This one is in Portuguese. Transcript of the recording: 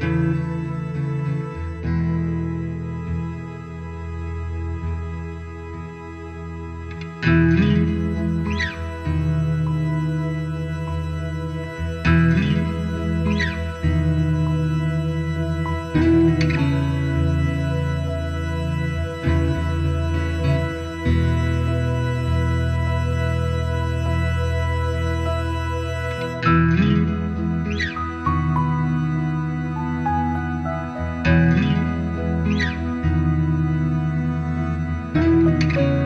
Música Música